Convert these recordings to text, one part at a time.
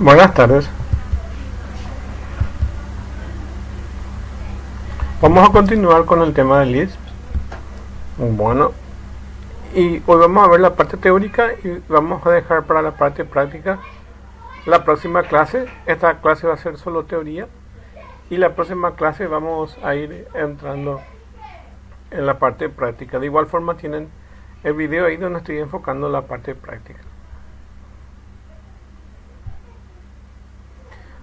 Buenas tardes. Vamos a continuar con el tema de Lisp. Bueno, y hoy vamos a ver la parte teórica y vamos a dejar para la parte práctica la próxima clase. Esta clase va a ser solo teoría y la próxima clase vamos a ir entrando en la parte práctica. De igual forma tienen el video ahí donde estoy enfocando la parte práctica.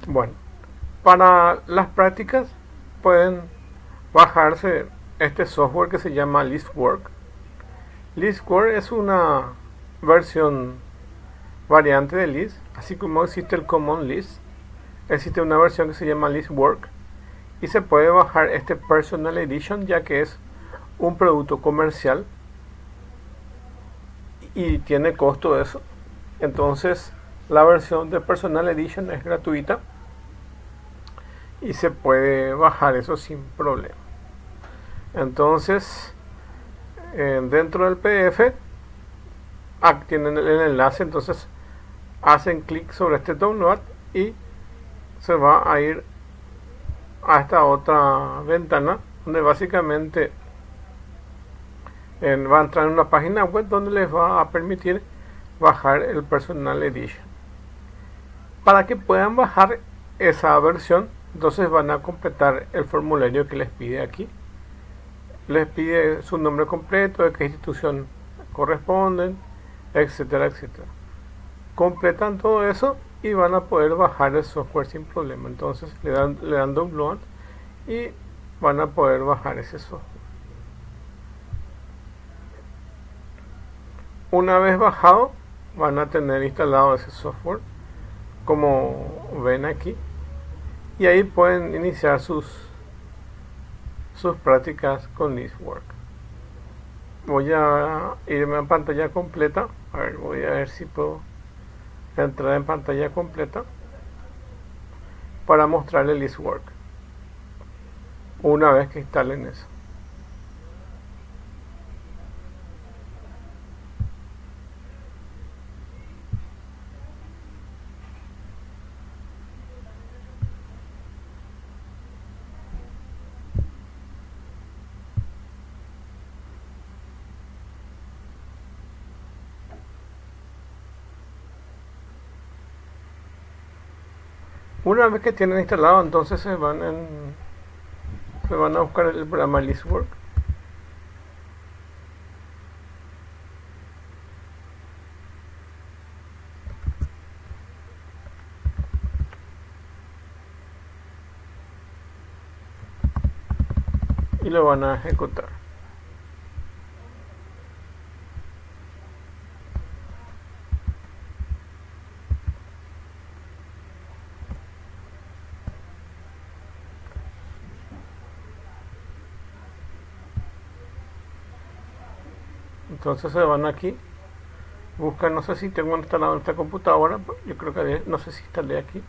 Bueno, para las prácticas pueden bajarse este software que se llama ListWork. ListWork es una versión variante de List, así como existe el Common List, existe una versión que se llama ListWork y se puede bajar este Personal Edition ya que es un producto comercial y tiene costo eso. Entonces la versión de Personal Edition es gratuita y se puede bajar eso sin problema. Entonces dentro del pdf tienen el enlace entonces hacen clic sobre este download y se va a ir a esta otra ventana donde básicamente va a entrar en una página web donde les va a permitir bajar el personal edition. Para que puedan bajar esa versión entonces van a completar el formulario que les pide aquí. Les pide su nombre completo, de qué institución corresponden, etcétera, etcétera. Completan todo eso y van a poder bajar el software sin problema. Entonces le dan, le dan download y van a poder bajar ese software. Una vez bajado, van a tener instalado ese software como ven aquí y ahí pueden iniciar sus sus prácticas con ListWork voy a irme a pantalla completa. A ver voy a ver si puedo entrar en pantalla completa para mostrarle ListWork una vez que instalen eso Una vez que tienen instalado, entonces se van a buscar el programa ListWork. Y lo van a ejecutar. Entonces se van aquí buscan no sé si tengo instalado esta computadora yo creo que no sé si instalé aquí.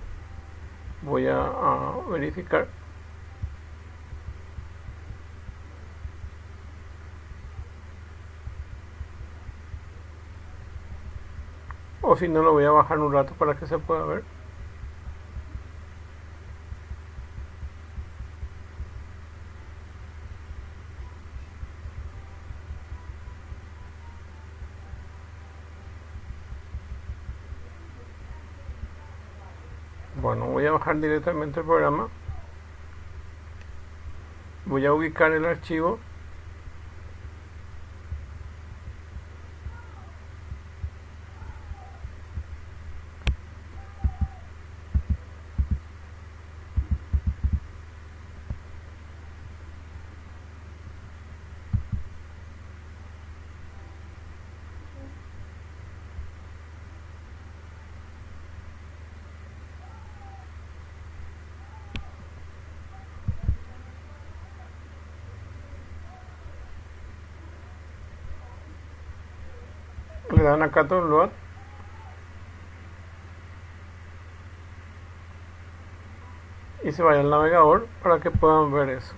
Voy a, verificar. O si no lo voy a bajar un rato para que se pueda ver bueno voy a bajar directamente el programa. Voy a ubicar el archivo Ana Catón Y se vaya al navegador para que puedan ver eso.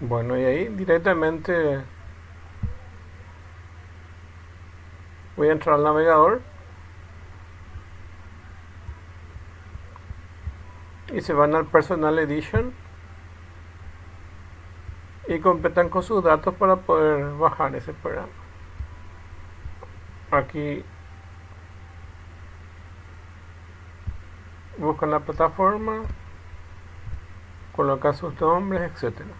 Bueno, y ahí directamente voy a entrar al navegador y se van al Personal Edition y completan con sus datos para poder bajar ese programa. Aquí buscan la plataforma, colocan sus nombres, etcétera.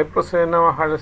Ahí proceden a bajar el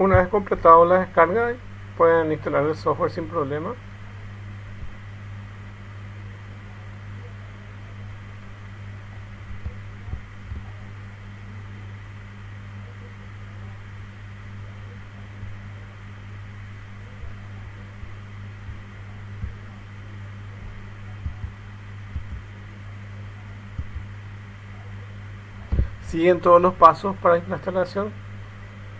Una vez completado la descarga, pueden instalar el software sin problema. Siguen todos los pasos para la instalación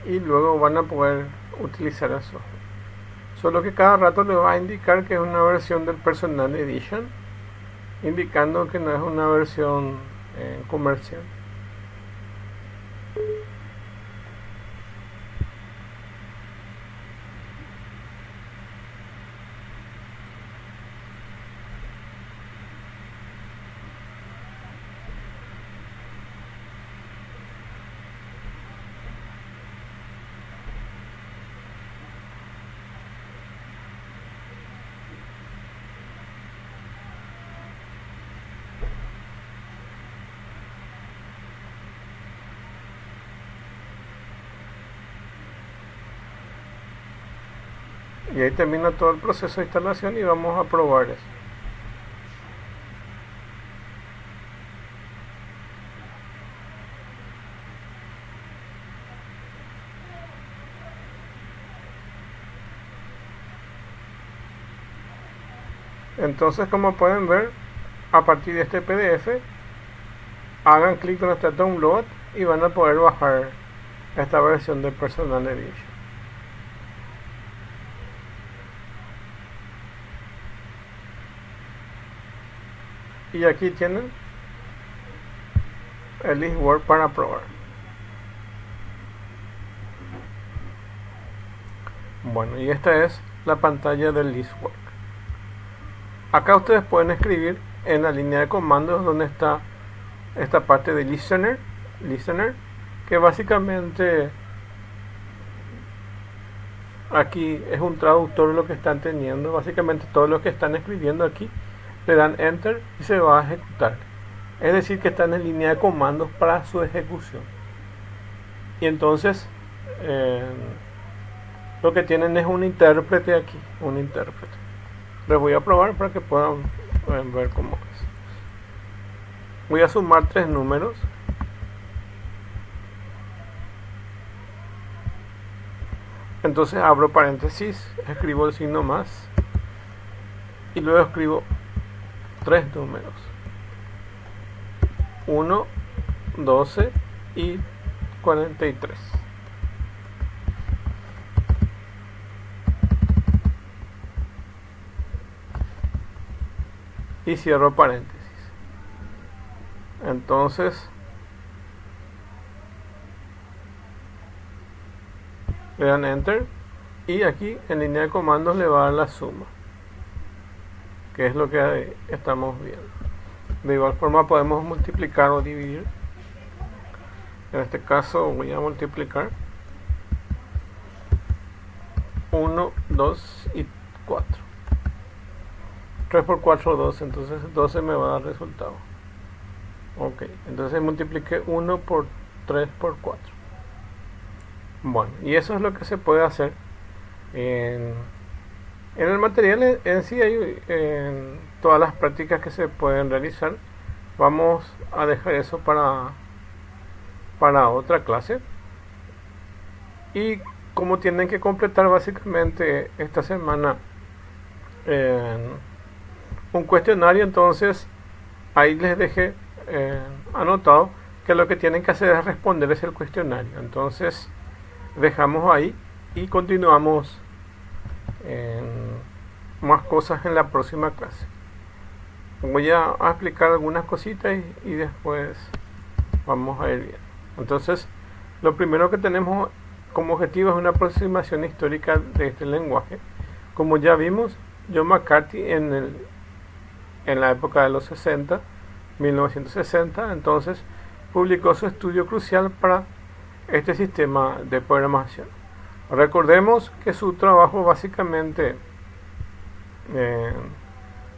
y luego van a poder utilizar software. Solo que cada rato le va a indicar que es una versión del Personal Edition, indicando que no es una versión eh, comercial. Y ahí termina todo el proceso de instalación y vamos a probar eso. Entonces como pueden ver a partir de este pdf hagan clic donde está download y van a poder bajar esta versión del personal edition y aquí tienen el list Word para probar. Bueno y esta es la pantalla del list Word acá ustedes pueden escribir en la línea de comandos donde está esta parte de listener listener que básicamente aquí es un traductor lo que están teniendo. Básicamente todo lo que están escribiendo aquí le dan enter y se va a ejecutar. Es decir que están en línea de comandos para su ejecución. Y entonces eh, lo que tienen es un intérprete aquí un intérprete. Les voy a probar para que puedan, puedan ver cómo es. Voy a sumar tres números. Entonces abro paréntesis escribo el signo más y luego escribo tres números 1, 12 y 43. Y cierro paréntesis. Entonces, le dan enter y aquí en línea de comandos le va a dar la suma que es lo que estamos viendo. De igual forma podemos multiplicar o dividir. En este caso voy a multiplicar 1, 2 y 4 3 por 4, 12 entonces 12 me va a dar resultado. Ok entonces multiplique 1 por 3 por 4 bueno y eso es lo que se puede hacer en, en el material en, sí hay en todas las prácticas que se pueden realizar vamos a dejar eso para para otra clase. Y como tienen que completar básicamente esta semana un cuestionario entonces ahí les dejé anotado que lo que tienen que hacer es responder es el cuestionario. Entonces dejamos ahí y continuamos en más cosas en la próxima clase. Voy a, explicar algunas cositas y, después vamos a ir bien entonces lo primero que tenemos como objetivo es una aproximación histórica de este lenguaje. Como ya vimos John McCarthy en, el, en la época de los 60 1960 entonces publicó su estudio crucial para este sistema de programación. Recordemos que su trabajo básicamente eh,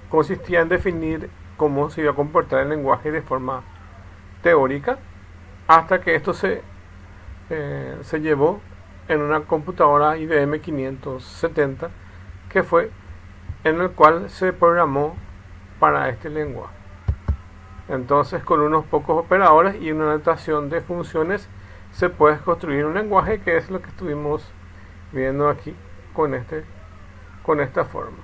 consistía en definir cómo se iba a comportar el lenguaje de forma teórica hasta que esto se, eh, se llevó en una computadora IBM 570 que fue en el cual se programó para este lenguaje. Entonces con unos pocos operadores y una notación de funciones se puede construir un lenguaje que es lo que estuvimos viendo aquí con, este, con esta forma.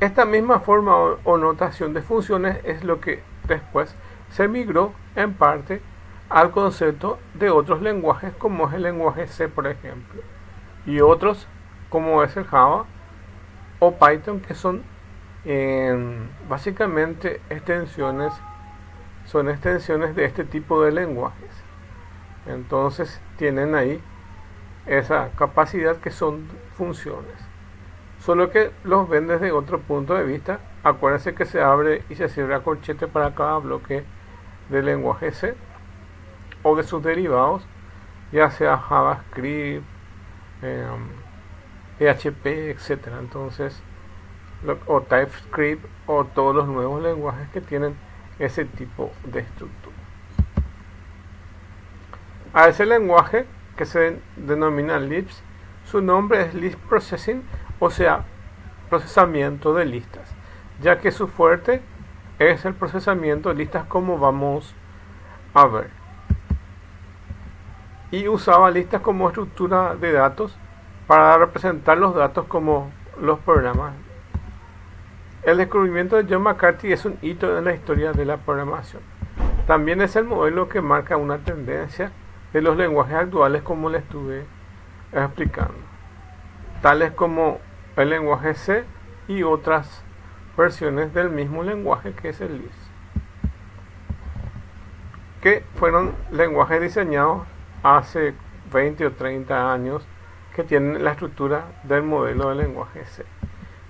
Esta misma forma o, notación de funciones es lo que después se migró en parte al concepto de otros lenguajes como es el lenguaje C por ejemplo y otros como es el Java o Python que son básicamente extensiones son extensiones de este tipo de lenguajes entonces tienen ahí esa capacidad que son funciones. Solo que los ven desde otro punto de vista. Acuérdense que se abre y se cierra corchete para cada bloque del lenguaje C o de sus derivados, ya sea JavaScript, PHP, em, etc. Entonces, o TypeScript o todos los nuevos lenguajes que tienen ese tipo de estructura. A ese lenguaje que se denomina Lisp, su nombre es Lisp Processing, o sea, procesamiento de listas, ya que su fuerte es el procesamiento de listas como vamos a ver. Y usaba listas como estructura de datos para representar los datos como los programas. El descubrimiento de John McCarthy es un hito en la historia de la programación. También es el modelo que marca una tendencia de los lenguajes actuales como le estuve explicando, tales como el lenguaje C y otras versiones del mismo lenguaje que es el Lisp, que fueron lenguajes diseñados hace 20 o 30 años que tienen la estructura del modelo del lenguaje C.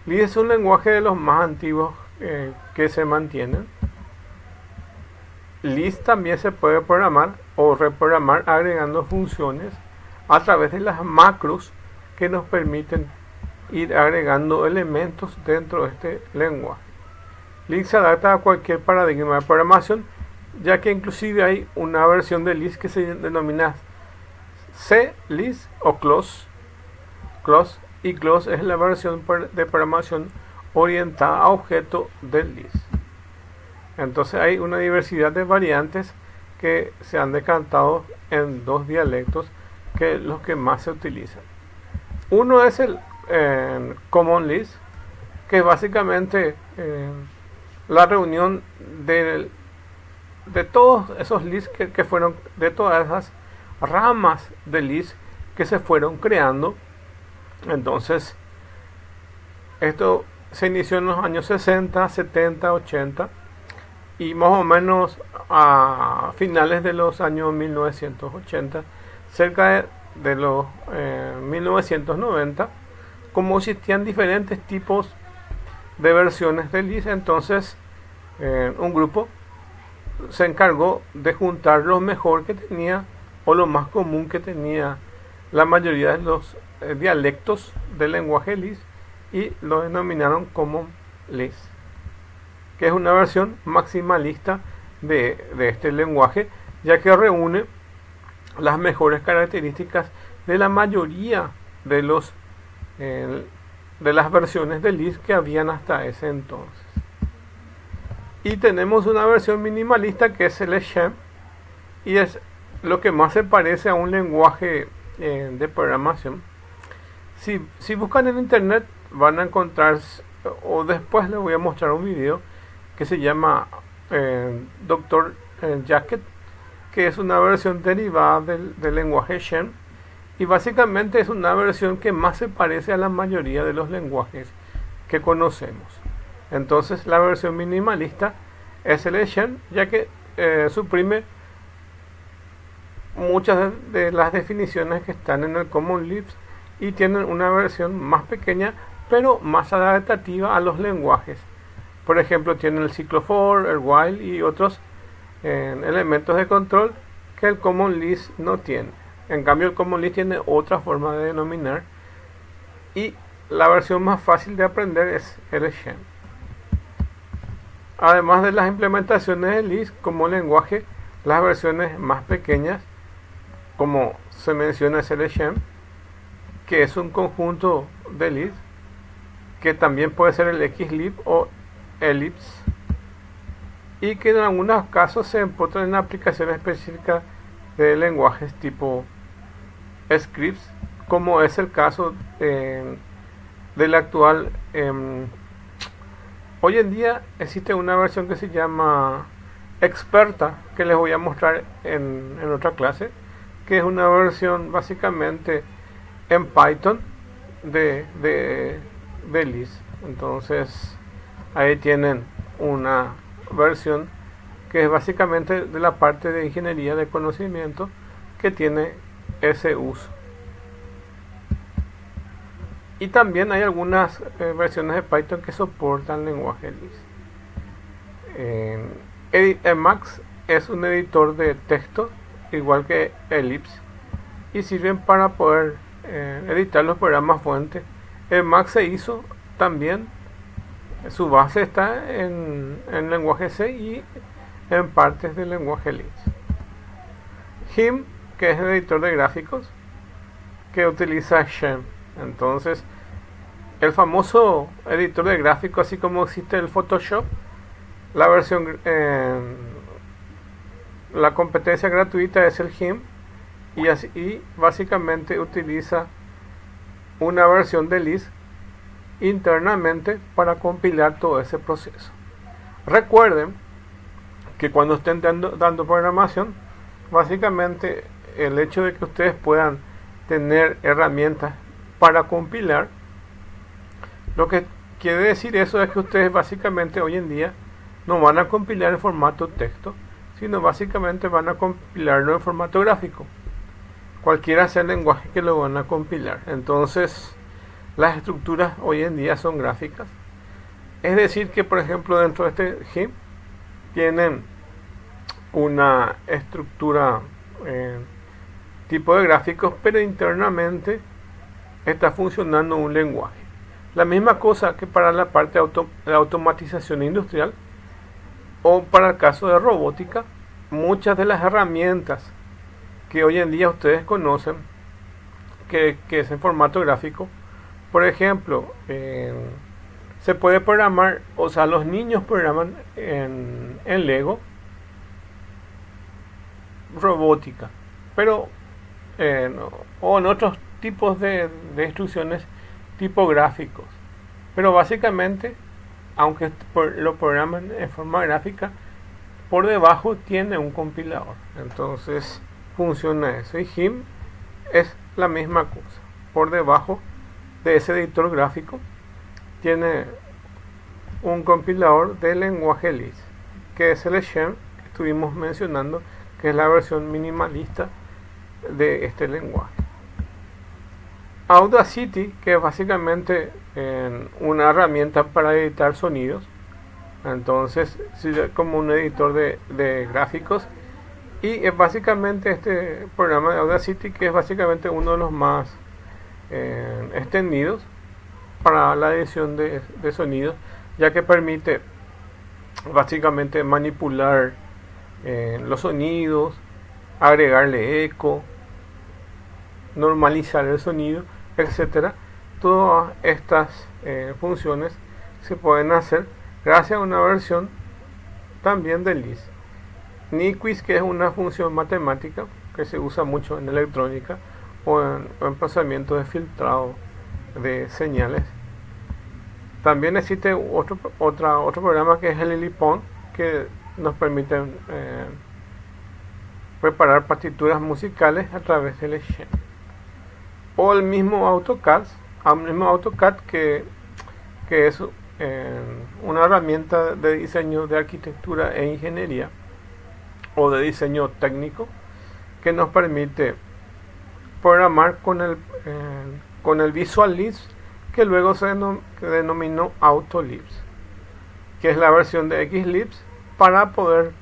Lisp es un lenguaje de los más antiguos eh, que se mantienen Lisp también se puede programar o reprogramar agregando funciones a través de las macros que nos permiten ir agregando elementos dentro de este lenguaje. Lisp se adapta a cualquier paradigma de programación, ya que inclusive hay una versión de Lisp que se denomina C Lisp o CLOS. CLOS y CLOS es la versión de programación orientada a objeto del Lisp. Entonces hay una diversidad de variantes que se han decantado en dos dialectos que los que más se utilizan. Uno es el Common Lisp, que es básicamente eh, la reunión de de todos esos LIS que, que, fueron, de todas esas ramas de LIS que se fueron creando, entonces esto se inició en los años 60, 70, 80 y más o menos a finales de los años 1980, cerca de, los 1990, eh, como existían diferentes tipos de versiones de LIS, entonces eh, un grupo se encargó de juntar lo mejor que tenía o lo más común que tenía la mayoría de los eh, dialectos del lenguaje LIS y lo denominaron como LIS, que es una versión maximalista de, este lenguaje, ya que reúne las mejores características de la mayoría de los de las versiones de LIS que habían hasta ese entonces. Y tenemos una versión minimalista que es el Shem y es lo que más se parece a un lenguaje eh, de programación. Si, si buscan en internet van a encontrar, o después les voy a mostrar un video que se llama eh, Doctor eh, Jacket, que es una versión derivada del, lenguaje Shem y básicamente es una versión que más se parece a la mayoría de los lenguajes que conocemos. Entonces la versión minimalista es el Shem, ya que eh, suprime muchas de, las definiciones que están en el Common Lisp y tienen una versión más pequeña pero más adaptativa a los lenguajes. Por ejemplo, tiene el ciclo for, el while y otros eh, elementos de control que el Common Lisp no tiene. En cambio, el Common Lisp tiene otra forma de denominar y la versión más fácil de aprender es el. Además de las implementaciones de Lisp como lenguaje, las versiones más pequeñas, como se menciona, es el Shen, que es un conjunto de Lisp que también puede ser el xlib o ellipse y que en algunos casos se encuentran en aplicaciones específicas de lenguajes tipo scripts como es el caso eh, del actual em, hoy en día existe una versión que se llama experta que les voy a mostrar en, otra clase que es una versión básicamente en Python de, de Belis. Entonces ahí tienen una versión que es básicamente de la parte de ingeniería de conocimiento que tiene ese uso. Y también hay algunas eh, versiones de Python que soportan lenguaje LIS. Emacs es un editor de texto igual que Ellipse y sirven para poder eh, editar los programas fuentes el Mac se hizo también, su base está en, en lenguaje C y en partes del lenguaje Lisp. HIM, que es el editor de gráficos, que utiliza Shem. Entonces, el famoso editor de gráficos, así como existe el Photoshop, la versión, la competencia gratuita es el HIM y, así, y básicamente utiliza una versión de Lisp internamente para compilar todo ese proceso. Recuerden que cuando estén dando, programación, básicamente el hecho de que ustedes puedan tener herramientas para compilar, lo que quiere decir eso es que ustedes básicamente hoy en día no van a compilar en formato texto, sino básicamente van a compilarlo en formato gráfico cualquiera sea el lenguaje que lo van a compilar. Entonces, las estructuras hoy en día son gráficas. Es decir, que por ejemplo dentro de este GIMP tienen una estructura eh, tipo de gráficos, pero internamente está funcionando un lenguaje. La misma cosa que para la parte de automatización industrial o para el caso de robótica, muchas de las herramientas que hoy en día ustedes conocen, que, es en formato gráfico. Por ejemplo, se puede programar, o sea, los niños programan en, Lego robótica, pero o en otros tipos de, de instrucciones tipográficos. Pero básicamente, aunque lo programan en forma gráfica, por debajo tiene un compilador. Entonces funciona eso. Y GIMP es la misma cosa. Por debajo de ese editor gráfico tiene un compilador de lenguaje Lisp, que es el Shen que estuvimos mencionando, que es la versión minimalista de este lenguaje. Audacity, que es básicamente una herramienta para editar sonidos, entonces como un editor de, gráficos y es básicamente este programa de Audacity que es básicamente uno de los más extendidos para la edición de, sonidos ya que permite básicamente manipular eh, los sonidos agregarle eco normalizar el sonido etcétera todas estas eh, funciones se pueden hacer gracias a una versión también de Lisp. Niquis, que es una función matemática que se usa mucho en electrónica o en, procesamiento de filtrado de señales. También existe otro, otra, otro programa que es el Lilipon que nos permite eh, preparar partituras musicales a través del Shen. O el mismo AutoCAD, el mismo AutoCAD que, que es una herramienta de diseño de arquitectura e ingeniería o de diseño técnico que nos permite programar con el, con el Visual Libs que luego se denominó Autolibs que es la versión de Xlibs para poder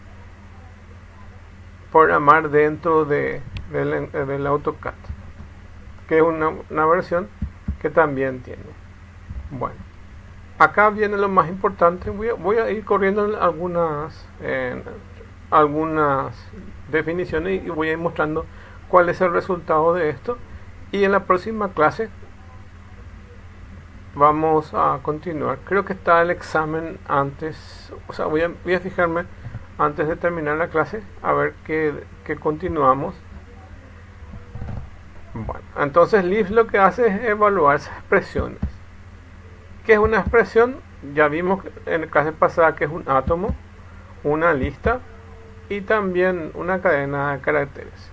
programar dentro de, del AutoCAD que es una, una versión que también tiene bueno acá viene lo más importante. Voy a, ir corriendo algunas, algunas definiciones y voy a ir mostrando cuál es el resultado de esto. Y en la próxima clase vamos a continuar. Creo que está el examen antes, o sea, voy a, voy a fijarme antes de terminar la clase a ver que continuamos. Bueno, entonces Leaf lo que hace es evaluar esas expresiones ¿Qué es una expresión? Ya vimos en la clase pasada que es un átomo, una lista y también una cadena de caracteres.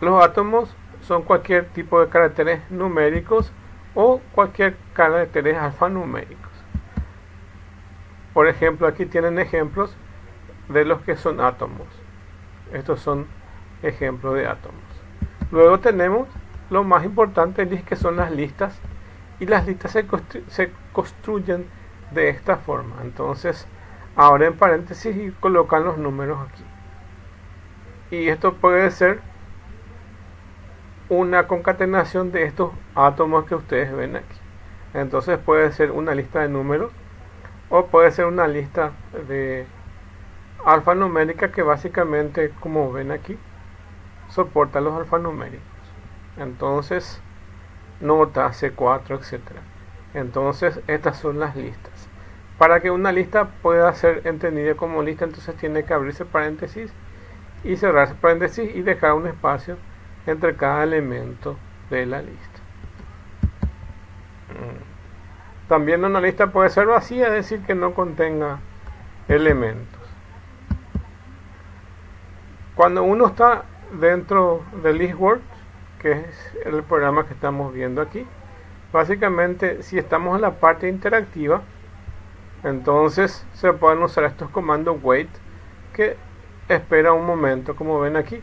Los átomos son cualquier tipo de caracteres numéricos o cualquier caracteres alfanuméricos. Por ejemplo, aquí tienen ejemplos de los que son átomos. Estos son ejemplos de átomos. Luego tenemos lo más importante, que son las listas y las listas se, se construyen de esta forma. Entonces, ahora en paréntesis y colocan los números aquí. Y esto puede ser una concatenación de estos átomos que ustedes ven aquí. Entonces puede ser una lista de números o puede ser una lista de alfanumérica que básicamente, como ven aquí, soporta los alfanuméricos. Entonces, nota, C4, etc. Entonces, estas son las listas. Para que una lista pueda ser entendida como lista, entonces tiene que abrirse paréntesis y cerrarse paréntesis y dejar un espacio entre cada elemento de la lista. Mm. También una lista puede ser vacía, es decir, que no contenga elementos. Cuando uno está dentro del listword que es el programa que estamos viendo aquí. Básicamente, si estamos en la parte interactiva, entonces se pueden usar estos comandos wait que espera un momento, como ven aquí.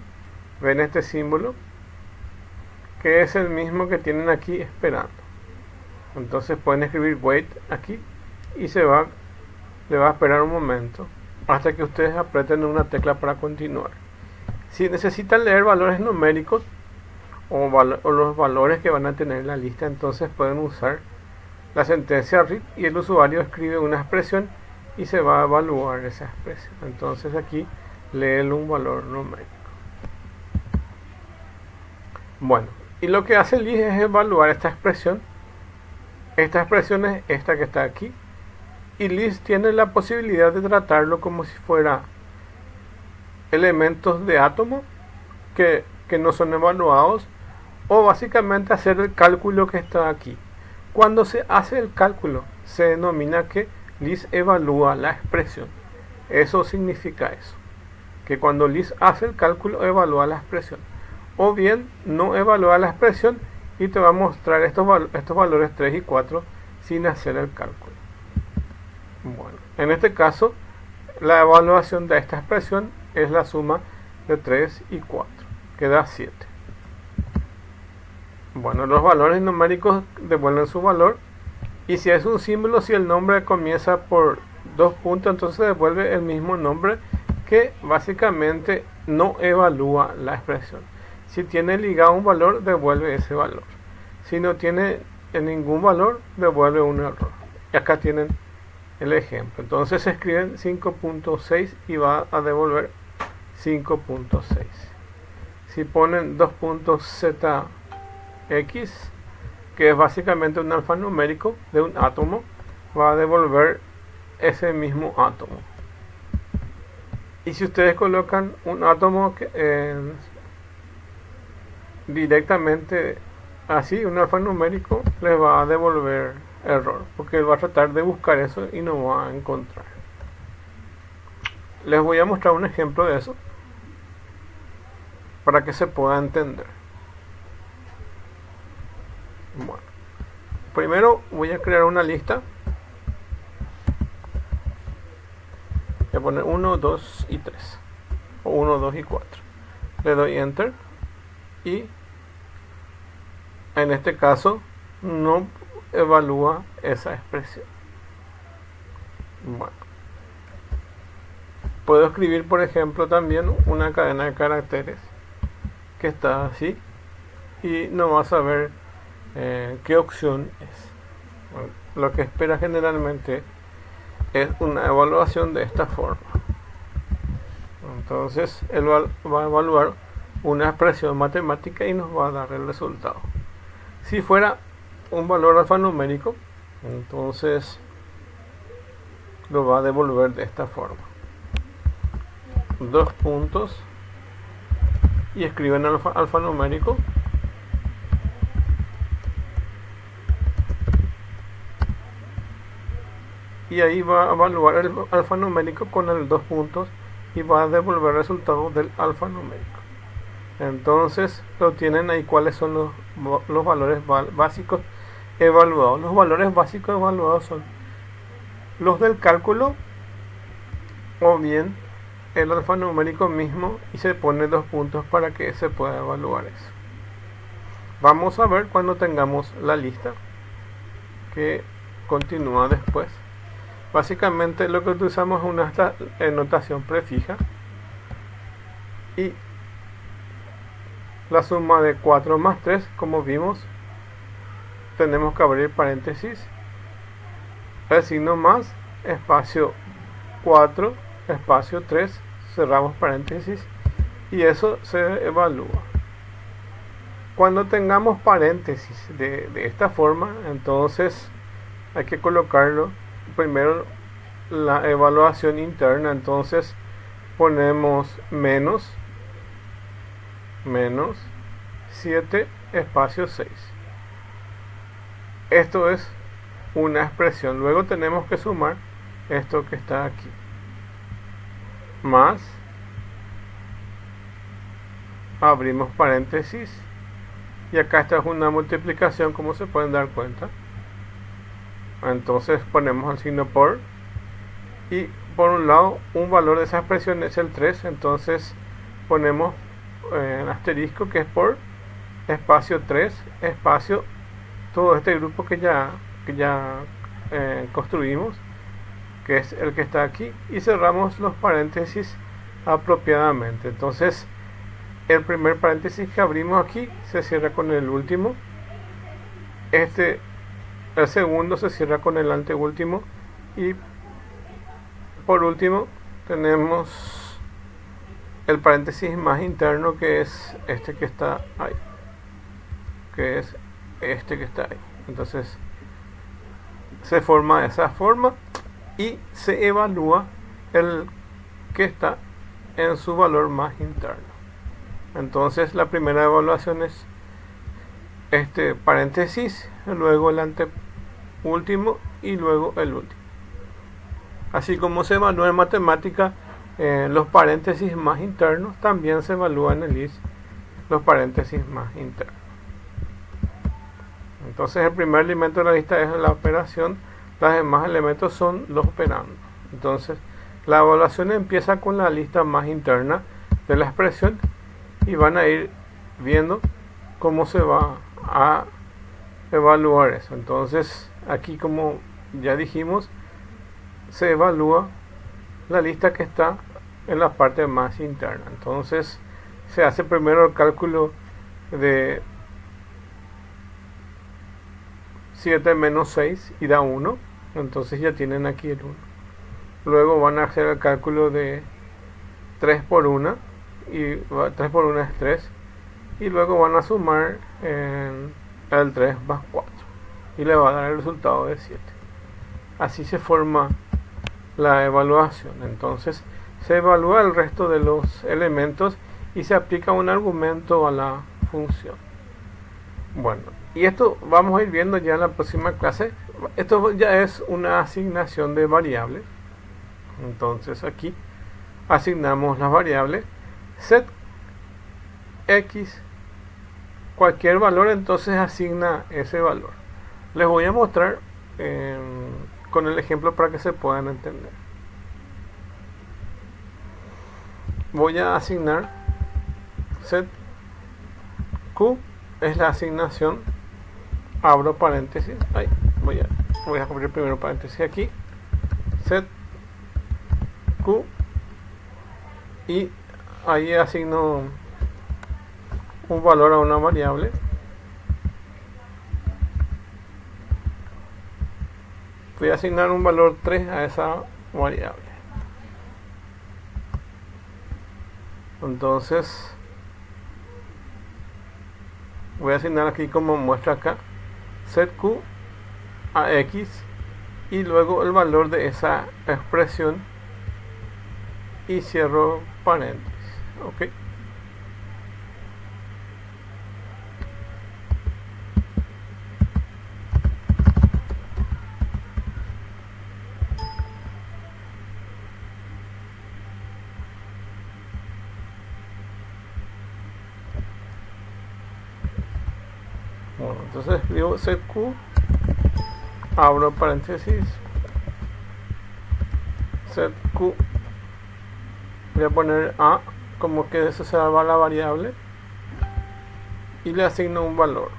Ven este símbolo que es el mismo que tienen aquí esperando. Entonces pueden escribir wait aquí y se va le va a esperar un momento hasta que ustedes aprieten una tecla para continuar. Si necesitan leer valores numéricos, o, los valores que van a tener en la lista, entonces pueden usar la sentencia read y el usuario escribe una expresión y se va a evaluar esa expresión. Entonces aquí lee un valor numérico. Bueno, y lo que hace el list es evaluar esta expresión. Esta expresión es esta que está aquí. Y list tiene la posibilidad de tratarlo como si fuera elementos de átomo que, que no son evaluados o básicamente hacer el cálculo que está aquí. Cuando se hace el cálculo, se denomina que Liz evalúa la expresión. Eso significa eso, que cuando Liz hace el cálculo evalúa la expresión. O bien no evalúa la expresión y te va a mostrar estos, estos valores 3 y 4 sin hacer el cálculo. Bueno, en este caso, la evaluación de esta expresión es la suma de 3 y 4, que da 7. Bueno, los valores numéricos devuelven su valor. Y si es un símbolo, si el nombre comienza por dos puntos, entonces devuelve el mismo nombre que básicamente no evalúa la expresión. Si tiene ligado un valor, devuelve ese valor. Si no tiene ningún valor, devuelve un error. Y acá tienen el ejemplo. Entonces escriben 5.6 y va a devolver 5.6. Si ponen 2.zx, que es básicamente un alfanumérico de un átomo, va a devolver ese mismo átomo. Y si ustedes colocan un átomo que, directamente así, un alfanumérico, les va a devolver error, porque él va a tratar de buscar eso y no va a encontrar. Les voy a mostrar un ejemplo de eso para que se pueda entender. Bueno, primero voy a crear una lista. Voy a poner 1, 2 y 3. O 1, 2 y 4. Le doy enter. Y en este caso no evalúa esa expresión. Bueno. Puedo escribir, por ejemplo, también una cadena de caracteres que está así y no vas a ver eh, qué opción es. lo que espera generalmente es una evaluación de esta forma. Entonces él va, va a evaluar una expresión matemática y nos va a dar el resultado. Si fuera un valor alfanumérico, entonces lo va a devolver de esta forma. Dos puntos y escriben alfa, alfanumérico y ahí va a evaluar el alfanumérico con el dos puntos y va a devolver el resultado del alfanumérico entonces lo tienen ahí cuáles son los, los valores básicos evaluados los valores básicos evaluados son los del cálculo o bien el alfanumérico mismo y se pone dos puntos para que se pueda evaluar eso. Vamos a ver cuando tengamos la lista que continúa después. Básicamente lo que utilizamos es una notación prefija y la suma de 4 más 3 como vimos tenemos que abrir paréntesis el signo más espacio 4 espacio 3, cerramos paréntesis y eso se evalúa. Cuando tengamos paréntesis de, esta forma, entonces hay que colocarlo primero la evaluación interna, entonces ponemos menos menos 7 espacio 6. Esto es una expresión. Luego tenemos que sumar esto que está aquí. Más abrimos paréntesis. Y acá está es una multiplicación como se pueden dar cuenta. Entonces ponemos el signo por. Y por un lado un valor de esa expresión es el 3 entonces ponemos eh, asterisco que es por espacio 3 espacio todo este grupo que ya que ya eh, construimos que es el que está aquí, y cerramos los paréntesis apropiadamente. Entonces, el primer paréntesis que abrimos aquí se cierra con el último. Este, el segundo se cierra con el anteúltimo. Y por último, tenemos el paréntesis más interno que es este que está ahí. Que es este que está ahí. Entonces, se forma de esa forma y se evalúa el que está en su valor más interno. Entonces la primera evaluación es este paréntesis, luego el anteúltimo y luego el último. Así como se evalúa en matemática eh, los paréntesis más internos, también se evalúa en el is los paréntesis más internos. Entonces el primer elemento de la lista es la operación, los demás elementos son los operandos. Entonces la evaluación empieza con la lista más interna de la expresión y van a ir viendo cómo se va a evaluar eso. Entonces aquí como ya dijimos, se evalúa la lista que está en la parte más interna. Entonces se hace primero el cálculo de 7 menos 6 y da 1. Entonces ya tienen aquí el 1. Luego van a hacer el cálculo de 3 por 1 y 3 por 1 es 3 y luego van a sumar en el 3 más 4 y le va a dar el resultado de 7 así se forma la evaluación entonces se evalúa el resto de los elementos y se aplica un argumento a la función. Bueno y esto vamos a ir viendo ya en la próxima clase. Esto ya es una asignación de variables. Entonces aquí asignamos las variables. Set x cualquier valor entonces asigna ese valor. Les voy a mostrar con el ejemplo para que se puedan entender voy a asignar set q es la asignación. Abro paréntesis Ay, voy a voy a abrir primero paréntesis aquí. Set q y ahí asigno un valor a una variable. Voy a asignar un valor 3 a esa variable entonces voy a asignar aquí como muestra acá set q a x y luego el valor de esa expresión y cierro paréntesis ok bueno entonces escribo q abro paréntesis q voy a poner a como que eso se va la variable y le asigno un valor.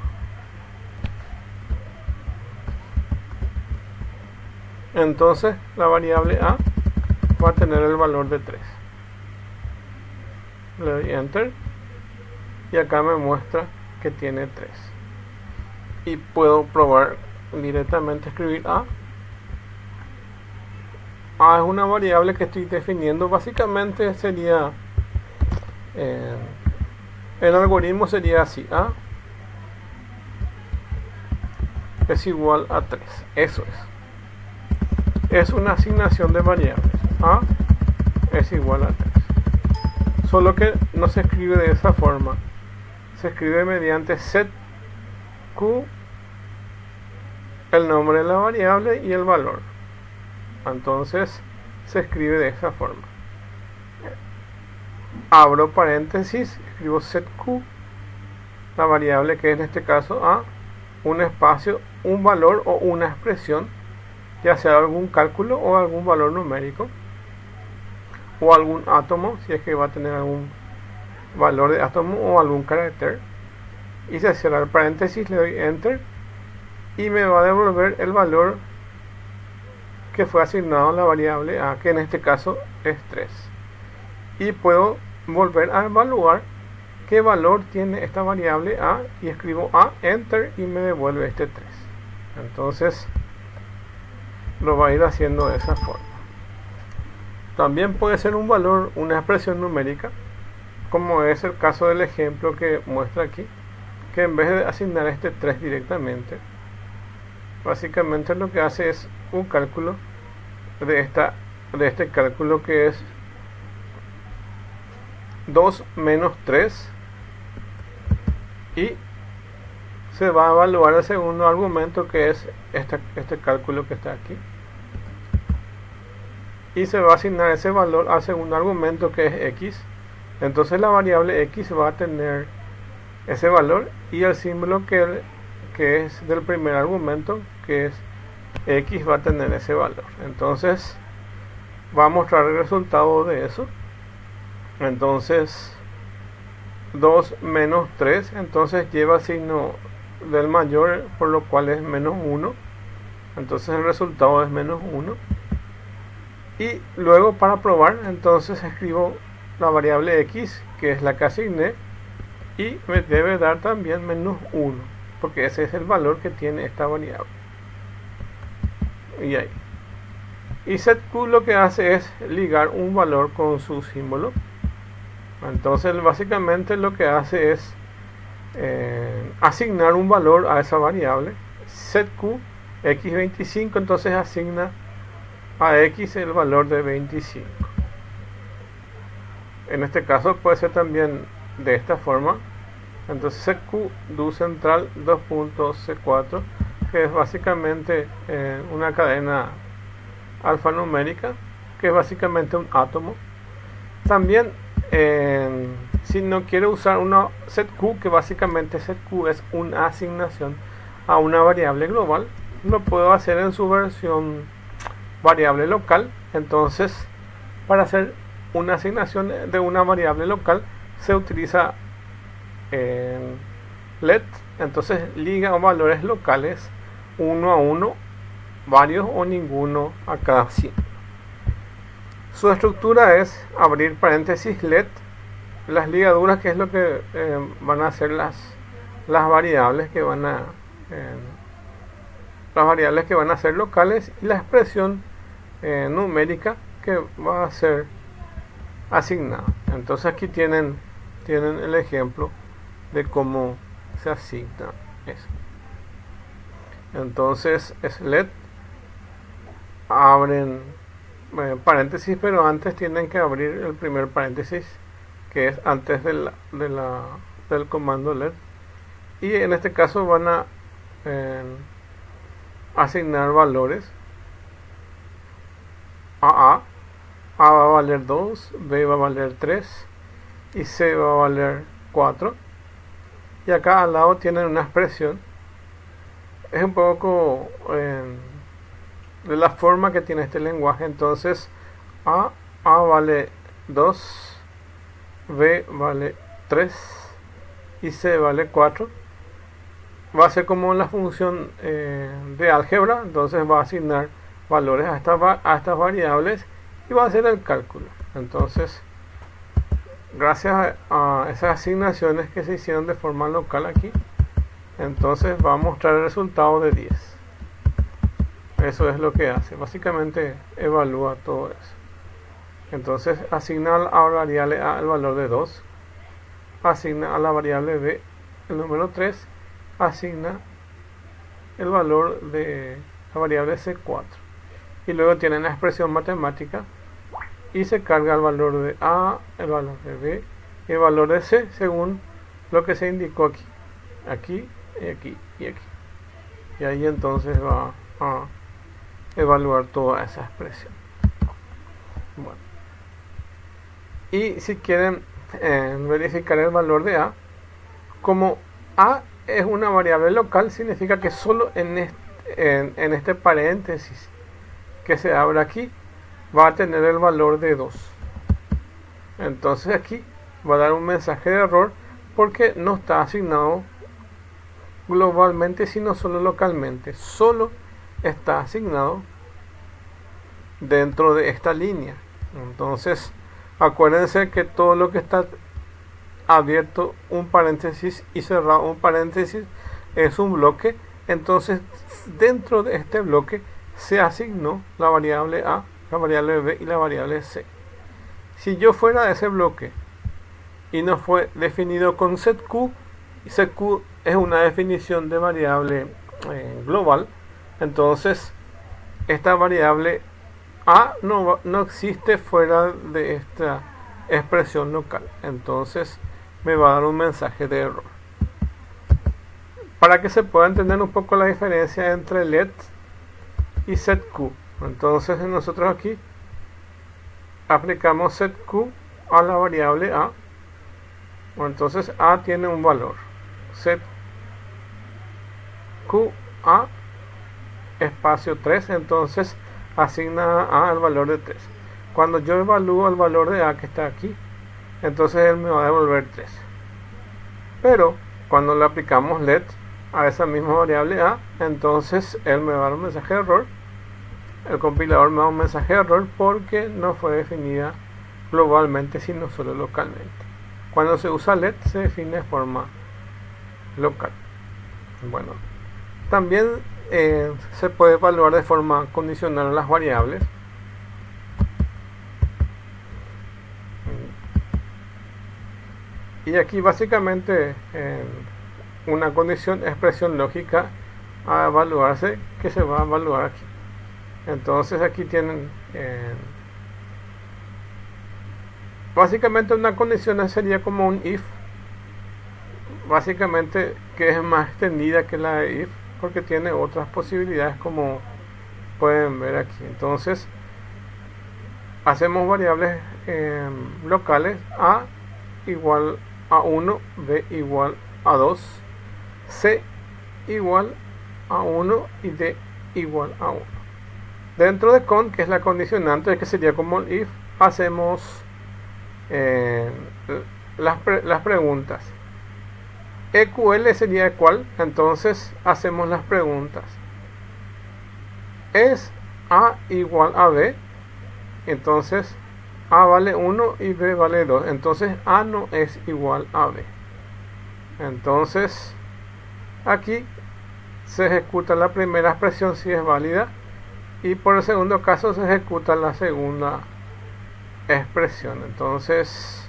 Entonces la variable a va a tener el valor de 3 le doy enter y acá me muestra que tiene 3 y puedo probar directamente escribir. A a es una variable que estoy definiendo. Básicamente sería eh, el algoritmo sería así a es igual a 3 eso es. Es una asignación de variables a es igual a 3 solo que no se escribe de esa forma. Se escribe mediante set q el nombre de la variable y el valor. Entonces se escribe de esa forma. Abro paréntesis escribo set q la variable que en este caso a un espacio un valor o una expresión ya sea algún cálculo o algún valor numérico o algún átomo si es que va a tener algún valor de átomo o algún carácter y cierra el paréntesis le doy enter. Y me va a devolver el valor que fue asignado a la variable a que en este caso es 3 y puedo volver a evaluar qué valor tiene esta variable a y escribo a enter y me devuelve este 3 entonces lo va a ir haciendo de esa forma. También puede ser un valor una expresión numérica como es el caso del ejemplo que muestra aquí que en vez de asignar este 3 directamente básicamente lo que hace es un cálculo de esta de este cálculo que es 2 menos 3 y se va a evaluar el segundo argumento que es este, este cálculo que está aquí y se va a asignar ese valor al segundo argumento que es x. Entonces la variable x va a tener ese valor y el símbolo que, que es del primer argumento que es x va a tener ese valor. Entonces va a mostrar el resultado de eso. Entonces 2 menos 3, entonces lleva signo del mayor, por lo cual es menos 1. Entonces el resultado es menos 1. Y luego para probar, entonces escribo la variable x, que es la que asigné, y me debe dar también menos 1, porque ese es el valor que tiene esta variable. Y ahí. Y setQ lo que hace es ligar un valor con su símbolo. Entonces básicamente lo que hace es eh, asignar un valor a esa variable. setQ x25 entonces asigna a x el valor de 25. En este caso puede ser también de esta forma. Entonces do central 2.c4 que es básicamente eh, una cadena alfanumérica, que es básicamente un átomo. También, si no quiero usar una set Q, que básicamente set Q es una asignación a una variable global, lo puedo hacer en su versión variable local. Entonces, para hacer una asignación de una variable local, se utiliza let, entonces liga valores locales uno a uno varios o ninguno a cada 100. Su estructura es abrir paréntesis let, las ligaduras que es lo que eh, van a ser las, las variables que van a eh, las variables que van a ser locales y la expresión eh, numérica que va a ser asignada. Entonces aquí tienen, tienen el ejemplo de cómo se asigna eso. Entonces es let abren eh, paréntesis, pero antes tienen que abrir el primer paréntesis que es antes de del comando let y en este caso van a eh, asignar valores. A A A va a valer 2 B va a valer 3 y C va a valer 4 y acá al lado tienen una expresión es un poco eh, de la forma que tiene este lenguaje. Entonces, A, A vale 2, B vale 3 y C vale 4. Va a ser como la función eh, de álgebra, entonces va a asignar valores a estas, a estas variables y va a hacer el cálculo. Entonces, gracias a esas asignaciones que se hicieron de forma local aquí, entonces va a mostrar el resultado de 10. Eso es lo que hace. Básicamente evalúa todo eso. Entonces asigna a la variable A el valor de 2. Asigna a la variable B el número 3. Asigna el valor de la variable C4. Y luego tiene la expresión matemática. Y se carga el valor de A, el valor de B y el valor de C según lo que se indicó aquí. Aquí y aquí y aquí. Y ahí entonces va a evaluar toda esa expresión. Bueno. Y si quieren eh, verificar el valor de A, como A es una variable local, significa que solo en este, en, este paréntesis que se abre aquí va a tener el valor de 2. Entonces aquí va a dar un mensaje de error porque no está asignado globalmente, sino solo localmente. Solo está asignado dentro de esta línea. Entonces, acuérdense que todo lo que está abierto un paréntesis y cerrado un paréntesis es un bloque. Entonces, dentro de este bloque se asignó la variable A, la variable B y la variable C. Si yo fuera de ese bloque y no fue definido con setQ, setQ es una definición de variable eh, global, entonces, esta variable A no, no existe fuera de esta expresión local. Entonces, me va a dar un mensaje de error. Para que se pueda entender un poco la diferencia entre let y setQ. Entonces, nosotros aquí aplicamos set q a la variable a, entonces a tiene un valor, set q a espacio 3, entonces asigna a el valor de 3. Cuando yo evalúo el valor de a que está aquí, entonces él me va a devolver 3. Pero cuando le aplicamos let a esa misma variable a, entonces él me va a dar un mensaje de error. El compilador me da un mensaje error porque no fue definida globalmente, sino solo localmente. Cuando se usa let se define de forma local. Bueno, también eh, se puede evaluar de forma condicional las variables. Y aquí básicamente una condición, expresión lógica a evaluarse que se va a evaluar aquí. Entonces aquí tienen básicamente una condición sería como un if. Básicamente que es más extendida que la de if porque tiene otras posibilidades como pueden ver aquí. Entonces hacemos variables em, locales a igual a 1 b igual a 2 c igual a 1 y d igual a 1 dentro de con que es la condicionante que sería como el if hacemos em, las, las preguntas EQL sería cuál, entonces hacemos las preguntas. ¿Es A igual a B? Entonces A vale 1 y B vale 2. Entonces A no es igual a B. Entonces aquí se ejecuta la primera expresión si es válida y por el segundo caso se ejecuta la segunda expresión. Entonces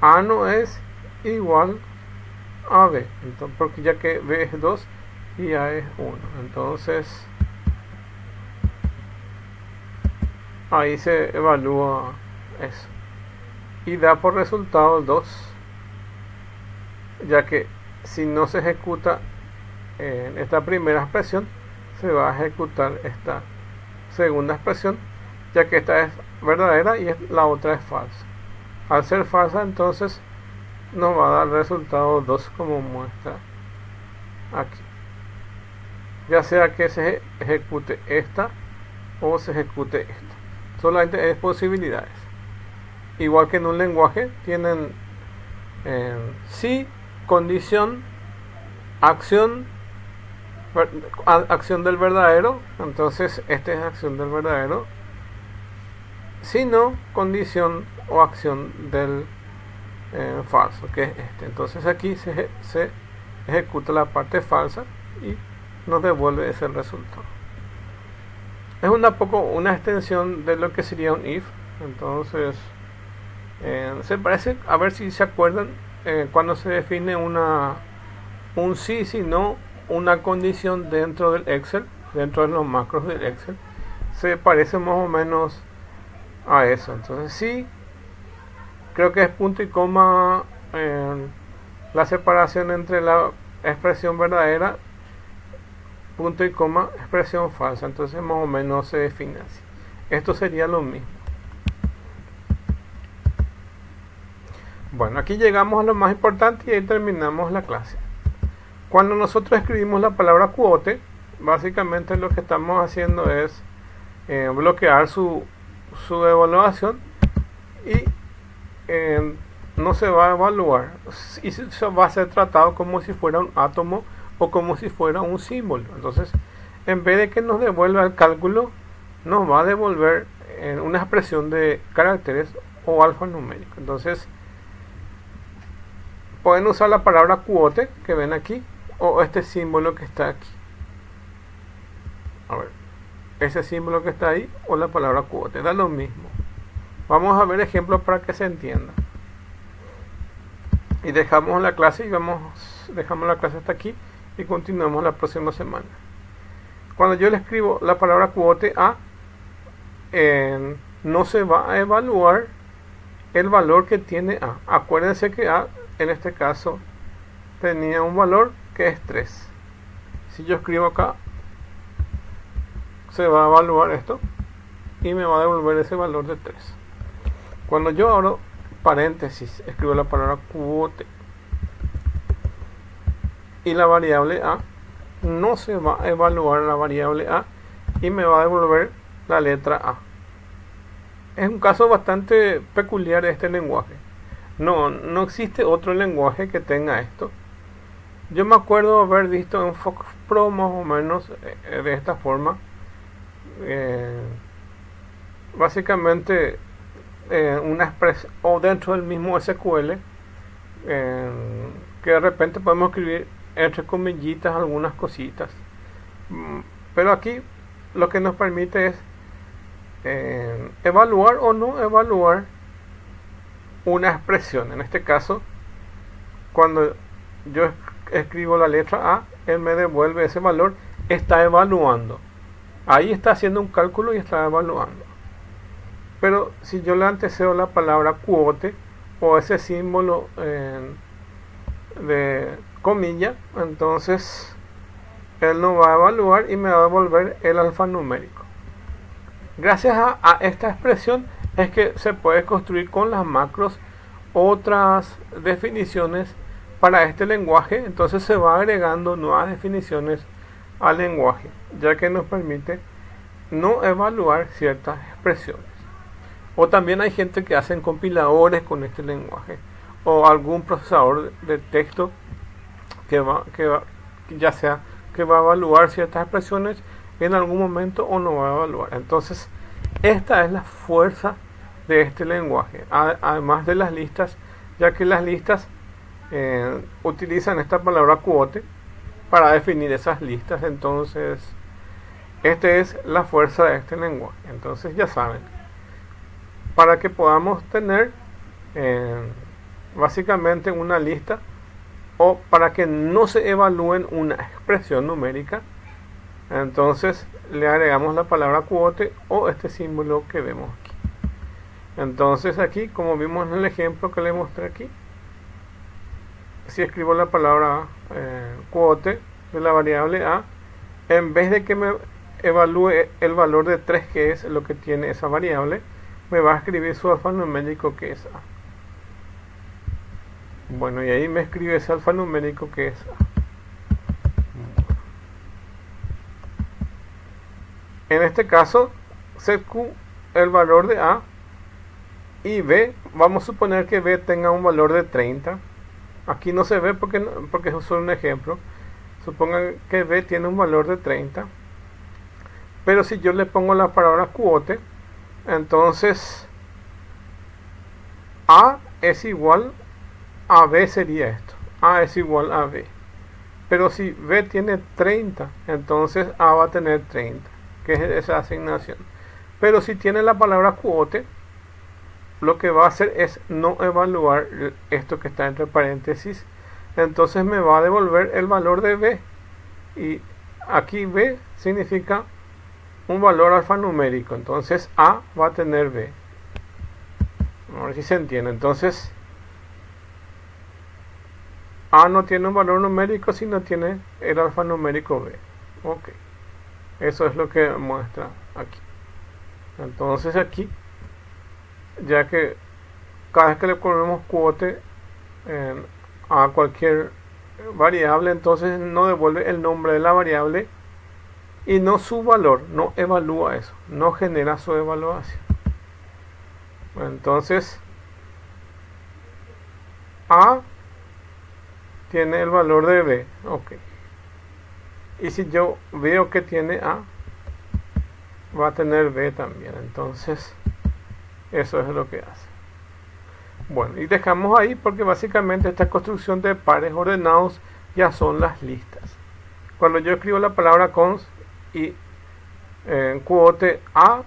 A no es igual a B, entonces, porque ya que B es 2 y A es 1. Entonces, ahí se evalúa eso. Y da por resultado 2, ya que si no se ejecuta en esta primera expresión, se va a ejecutar esta segunda expresión, ya que esta es verdadera y la otra es falsa. Al ser falsa, entonces nos va a dar resultado 2 como muestra aquí. Ya sea que se ejecute esta o se ejecute esta. Solamente es posibilidades. Igual que en un lenguaje tienen eh, si condición acción acción del verdadero entonces esta es acción del verdadero si no condición o acción del eh, falso, que es este. Entonces aquí se, se ejecuta la parte falsa y nos devuelve ese resultado. Es una poco una extensión de lo que sería un if. Entonces eh, se parece, a ver si se acuerdan, eh, cuando se define una un sí, si no, una condición dentro del Excel, dentro de los macros del Excel, se parece más o menos a eso. Entonces sí creo que es punto y coma eh, la separación entre la expresión verdadera punto y coma expresión falsa. Entonces más o menos se define esto sería lo mismo. Bueno aquí llegamos a lo más importante y ahí terminamos la clase cuando nosotros escribimos la palabra cuote básicamente lo que estamos haciendo es eh, bloquear su, su evaluación y no se va a evaluar y se va a ser tratado como si fuera un átomo o como si fuera un símbolo. Entonces, en vez de que nos devuelva el cálculo, nos va a devolver en una expresión de caracteres o alfanumérico. Entonces, pueden usar la palabra cuote que ven aquí o este símbolo que está aquí. A ver, ese símbolo que está ahí o la palabra cuote, da lo mismo. Vamos a ver ejemplos para que se entienda. Y dejamos la clase y vamos, dejamos la clase hasta aquí y continuamos la próxima semana. Cuando yo le escribo la palabra cuote A, no se va a evaluar el valor que tiene A. Acuérdense que A en este caso tenía un valor que es 3. Si yo escribo acá, se va a evaluar esto y me va a devolver ese valor de 3. Cuando yo abro paréntesis, escribo la palabra cuote y la variable a, no se va a evaluar la variable a y me va a devolver la letra a. Es un caso bastante peculiar de este lenguaje. No, no existe otro lenguaje que tenga esto. Yo me acuerdo haber visto en Fox Pro más o menos eh, de esta forma. Eh, básicamente eh, una expresión o dentro del mismo SQL que de repente podemos escribir entre comillitas algunas cositas. Mm, pero aquí lo que nos permite es eh, evaluar o no evaluar una expresión. En este caso, cuando yo escribo la letra A, él me devuelve ese valor, está evaluando. Ahí está haciendo un cálculo y está evaluando. Pero si yo le anteceo la palabra cuote o ese símbolo de comilla, entonces él no va a evaluar y me va a devolver el alfanumérico. Gracias a, esta expresión es que se puede construir con las macros otras definiciones para este lenguaje, entonces se va agregando nuevas definiciones al lenguaje, ya que nos permite no evaluar ciertas expresiones. O también hay gente que hacen compiladores con este lenguaje, o algún procesador de texto que va, que va, ya sea que va a evaluar ciertas expresiones en algún momento o no va a evaluar. Entonces, esta es la fuerza de este lenguaje, además de las listas, ya que las listas eh, utilizan esta palabra quote para definir esas listas. Entonces, esta es la fuerza de este lenguaje. Entonces, ya saben, para que podamos tener eh, básicamente una lista o para que no se evalúen una expresión numérica, entonces le agregamos la palabra quote o este símbolo que vemos aquí. Entonces aquí, como vimos en el ejemplo que le mostré aquí, si escribo la palabra eh, quote de la variable a, en vez de que me evalúe el valor de 3 que es lo que tiene esa variable, me va a escribir su alfanumérico que es a. Bueno, y ahí me escribe ese alfanumérico que es A. En este caso, CQ el valor de A y B, vamos a suponer que B tenga un valor de 30. Aquí no se ve porque, porque es solo un ejemplo. Supongan que B tiene un valor de 30. Pero si yo le pongo la palabra quote, entonces A es igual a B sería esto. A es igual a B. Pero si B tiene 30, entonces A va a tener 30, que es esa asignación. Pero si tiene la palabra quote, lo que va a hacer es no evaluar esto que está entre paréntesis. Entonces me va a devolver el valor de B. Y aquí B significa un valor alfanumérico. Entonces A va a tener B. A ver si se entiende. Entonces a no tiene un valor numérico si no tiene el alfanumérico B. Ok. Eso es lo que muestra aquí. Entonces aquí, ya que cada vez que le ponemos quote a cualquier variable, entonces no devuelve el nombre de la variable y no su valor, no evalúa eso, no genera su evaluación. Entonces, A tiene el valor de B. Ok. Y si yo veo que tiene A, va a tener B también. Entonces, eso es lo que hace. Bueno, y dejamos ahí porque básicamente esta construcción de pares ordenados ya son las listas. Cuando yo escribo la palabra cons y eh, quote A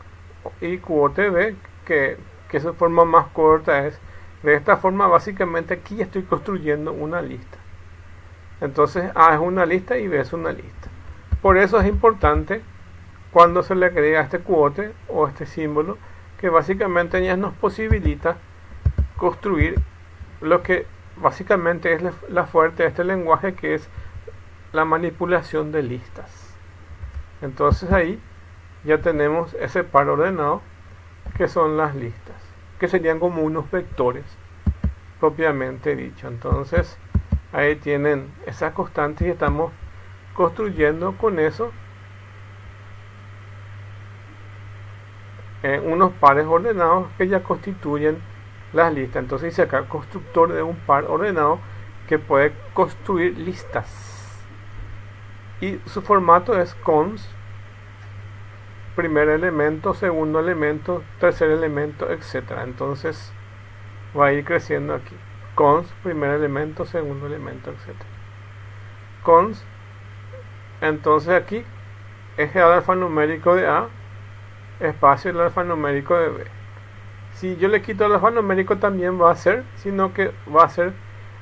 y quote B, que, que su forma más corta es de esta forma, básicamente aquí estoy construyendo una lista. Entonces A es una lista y B es una lista. Por eso es importante cuando se le agrega este quote o este símbolo que básicamente ya nos posibilita construir lo que básicamente es la fuerte de este lenguaje que es la manipulación de listas. Entonces ahí ya tenemos ese par ordenado que son las listas, que serían como unos vectores propiamente dicho. Entonces, ahí tienen esas constantes y estamos construyendo con eso eh, unos pares ordenados que ya constituyen las listas. Entonces dice acá constructor de un par ordenado que puede construir listas. Y su formato es cons, primer elemento, segundo elemento, tercer elemento, etcétera. Entonces va a ir creciendo aquí. Cons, primer elemento, segundo elemento, etcétera. Cons, entonces aquí es el alfanumérico de A, espacio el alfanumérico de B. Si yo le quito el alfanumérico también va a ser, sino que va a ser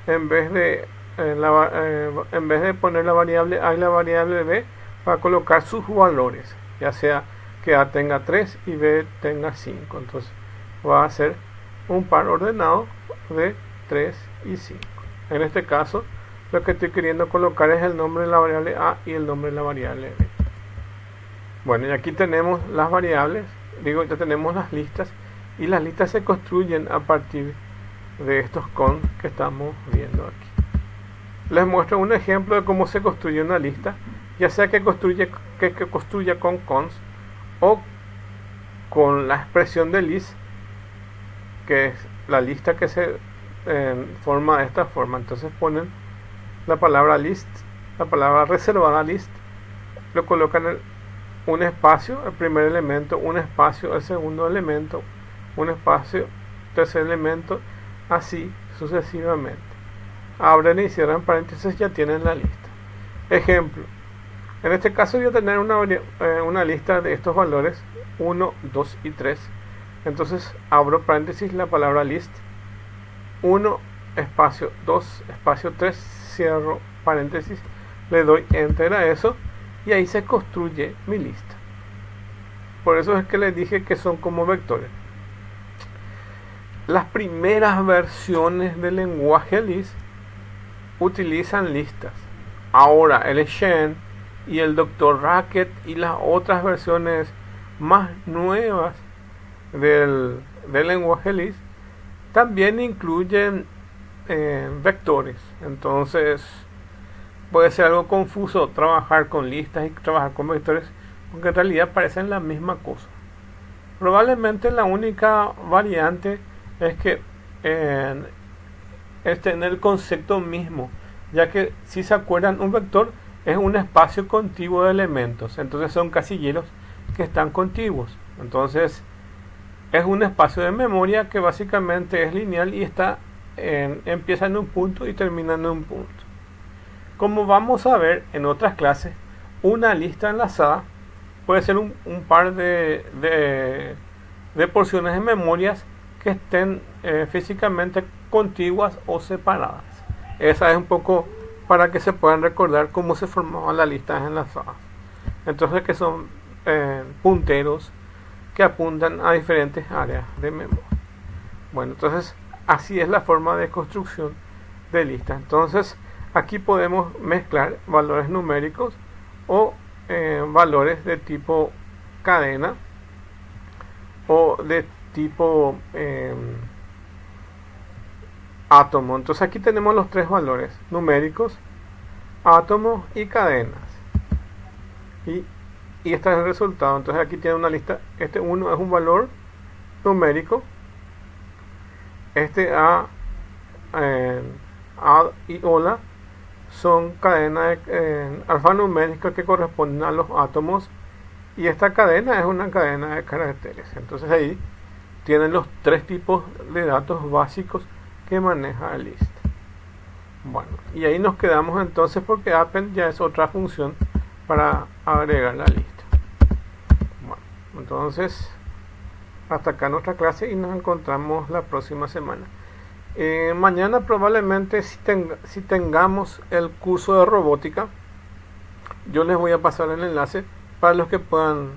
en vez de eh, eh, en vez de poner la variable A y la variable B, va a colocar sus valores, ya sea que A tenga 3 y B tenga 5. Entonces va a ser un par ordenado de 3 y 5. En este caso, lo que estoy queriendo colocar es el nombre de la variable A y el nombre de la variable B. Bueno, y aquí tenemos las variables, digo, ya tenemos las listas y las listas se construyen a partir de estos cons que estamos viendo aquí. Les muestro un ejemplo de cómo se construye una lista, ya sea que construye que, que construya con cons o con la expresión de list, que es la lista que se eh, forma de esta forma. Entonces ponen la palabra list, la palabra reservada list, lo colocan en un espacio, el primer elemento, un espacio, el segundo elemento, un espacio, tercer elemento, así sucesivamente. Abren y cierran paréntesis, ya tienen la lista. Ejemplo, en este caso voy a tener una, eh, una lista de estos valores 1, 2 y 3. Entonces abro paréntesis la palabra list 1 espacio 2 espacio 3 cierro paréntesis le doy enter a eso y ahí se construye mi lista. Por eso es que les dije que son como vectores. Las primeras versiones del lenguaje list utilizan listas. Ahora el Shen y el Dr. Racket y las otras versiones más nuevas del, lenguaje list también incluyen eh, vectores. Entonces puede ser algo confuso trabajar con listas y trabajar con vectores porque en realidad parecen la misma cosa probablemente la única variante es que eh, es tener el concepto mismo ya que si se acuerdan un vector es un espacio contiguo de elementos. Entonces son casilleros que están contiguos. Entonces es un espacio de memoria que básicamente es lineal y está en, empieza en un punto y termina en un punto. Como vamos a ver en otras clases, una lista enlazada puede ser un, par de, de, porciones de memorias que estén eh, físicamente contiguas o separadas. Esa es un poco para que se puedan recordar cómo se formaban las listas enlazadas. Entonces que son eh, punteros que apuntan a diferentes áreas de memoria. Bueno, entonces así es la forma de construcción de listas. Entonces aquí podemos mezclar valores numéricos o eh, valores de tipo cadena o de tipo eh, átomo. Entonces aquí tenemos los tres valores numéricos, átomos y cadenas. Y, y este es el resultado. Entonces aquí tiene una lista. Este 1 es un valor numérico. Este A, eh, A y hola son cadenas eh, alfanuméricas que corresponden a los átomos. Y esta cadena es una cadena de caracteres. Entonces ahí tienen los tres tipos de datos básicos que maneja el list. Bueno, y ahí nos quedamos entonces porque append ya es otra función para agregar la lista. Bueno, entonces hasta acá nuestra clase y nos encontramos la próxima semana. Eh, mañana probablemente si, si tengamos el curso de robótica, yo les voy a pasar el enlace para los que puedan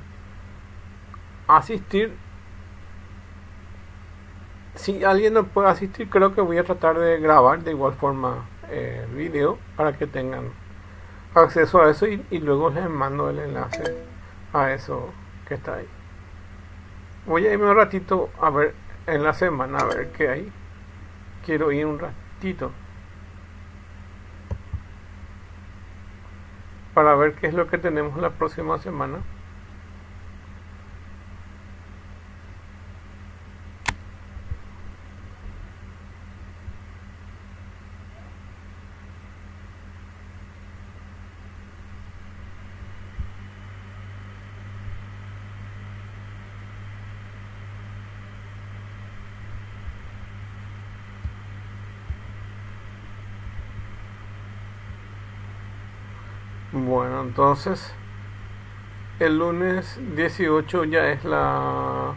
asistir si alguien no puede asistir, creo que voy a tratar de grabar de igual forma el eh, video para que tengan acceso a eso y, luego les mando el enlace a eso que está ahí. Voy a irme un ratito a ver en la semana, a ver qué hay. Quiero ir un ratito. Para ver qué es lo que tenemos la próxima semana. Bueno, entonces el lunes 18 ya es la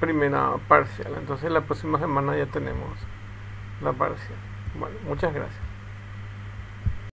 primera parcial. Entonces la próxima semana ya tenemos la parcial. Bueno, muchas gracias.